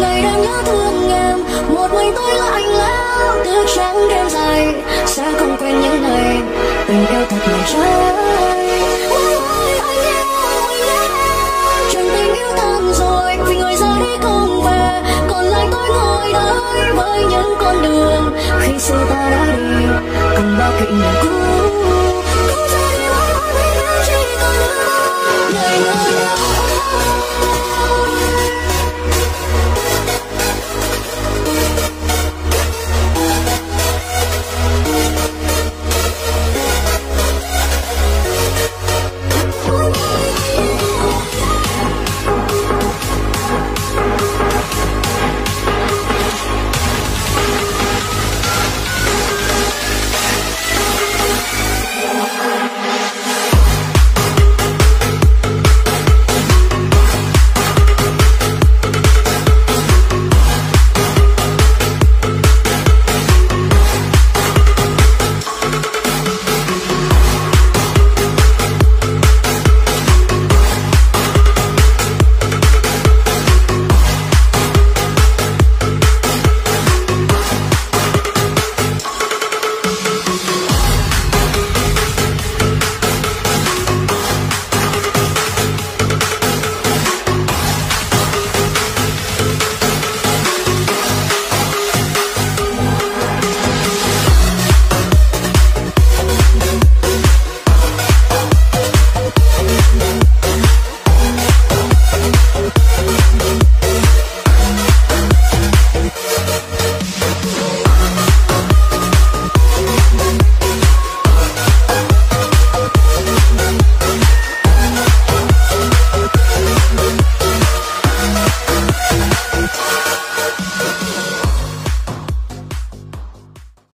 ngày đang nhớ thương em. Một mình tôi là anh lão thức trắng đêm dài. Sẽ không quên những ngày tình yêu thật là trái với những con đường. Khi xưa ta đã đi, cùng bao kỷ niệm cũ.